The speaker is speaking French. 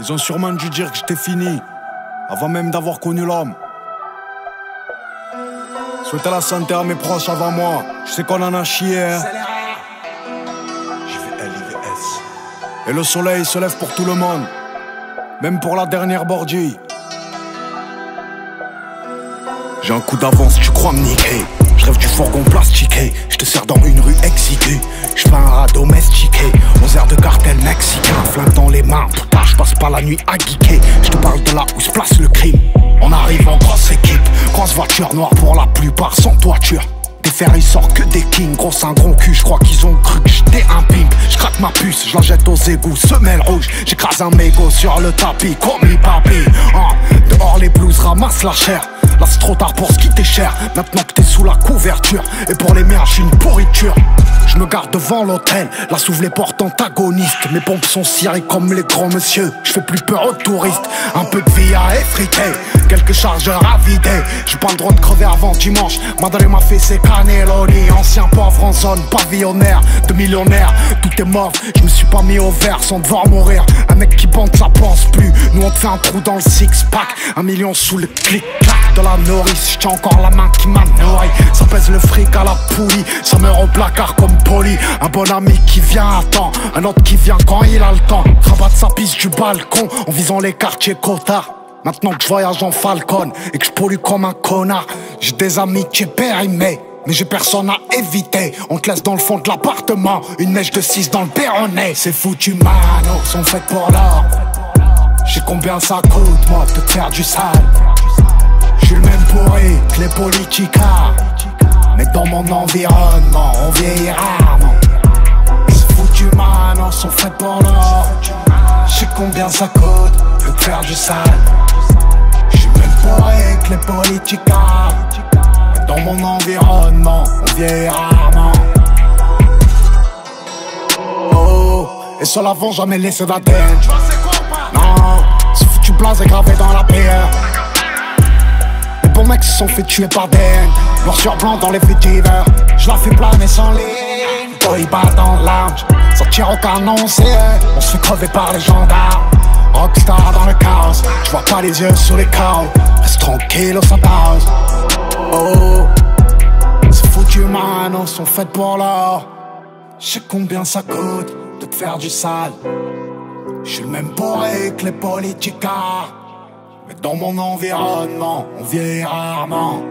Ils ont sûrement dû dire que j'étais fini, avant même d'avoir connu l'homme. Souhaiter la santé à mes proches avant moi, je sais qu'on en a chié. Hein. Et le soleil se lève pour tout le monde, même pour la dernière bordille. J'ai un coup d'avance, tu crois me niquer? Je rêve du fourgon plastiqué, je te sers dans une rue exiguë. Je fais un rat domestiqué, aux airs de cartel mexicain, flingue dans les mains, putain, je passe pas la nuit à geeker. Je te parle de là où se place le crime. On arrive en grosse équipe, grosse voiture noire pour la plupart sans toiture. Des fers ils sortent que des kings, gros un gros cul, je crois qu'ils ont cru que j'étais un pimp. Je craque ma puce, je la jette aux égouts, semelle rouge, j'écrase un mégot sur le tapis, comme papi. Hein. Dehors les blues ramassent la chair. Là c'est trop tard pour ce qui t'est cher. Maintenant que t'es sous la couverture Et pour les miens j'suis une pourriture. Je me garde devant l'hôtel Là s'ouvrent les portes antagonistes. Mes pompes sont cirées comme les grands monsieur. Je fais plus peur aux touristes. Un peu de vie à effriter. Quelques chargeurs à vider. J'ai pas le droit de crever avant dimanche. Madre m'a fait ses cannelloni. Ancien pauvre en zone pavillonnaire De millionnaire. Tout est mort. Je me suis pas mis au vert sans devoir mourir. Un mec qui bande ça pense plus Nous on te fait un trou dans le six pack Un million sous le clic-clac. De la nourrice, j'tiens encore la main qui m'a nourri Ça pèse le fric à la poulie, ça meurt au placard comme poli Un bon ami qui vient à temps, un autre qui vient quand il a le temps. Rabattre sa piste du balcon en visant les quartiers cotards. Maintenant que je voyage en Falcon et que je pollue comme un connard J'ai des amitiés périmées mais j'ai personne à éviter, on te laisse dans le fond de l'appartement Une mèche de 6 dans le perronnet C'est foutu mano, sont faites pour l'or J'ai combien ça coûte moi de faire du sale? Suis le même pourri que les politicas. Mais dans mon environnement, on vieillit rarement. C'est foutu, man, sont faits pour l'or. combien ça coûte de faire du sale? J'suis le même pourri que les politicas. Mais dans mon environnement, on vieillit rarement. Oh, et sur l'avant, jamais laissé d'ADN. Non, c'est foutu blasé gravé dans la pierre bons mecs se sont fait tuer par des Noir sur blanc dans les faits divers Je la fais planer sans ligne. Boy bat dans l'âge tire au canon c'est On se fait crever par les gendarmes. Rockstar dans le chaos. Je vois pas les yeux sur les chaos Reste tranquille au Santaos Oh C'est foutu man sont faites pour l'or. Je sais combien ça coûte de te faire du sale Je suis le même bourré que les politicards dans mon environnement, on vieillit rarement.